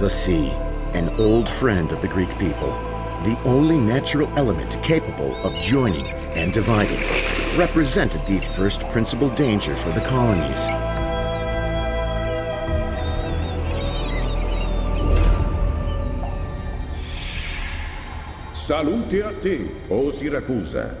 The sea, an old friend of the Greek people, the only natural element capable of joining and dividing, represented the first principal danger for the colonies. Salute a te, o Siracusa.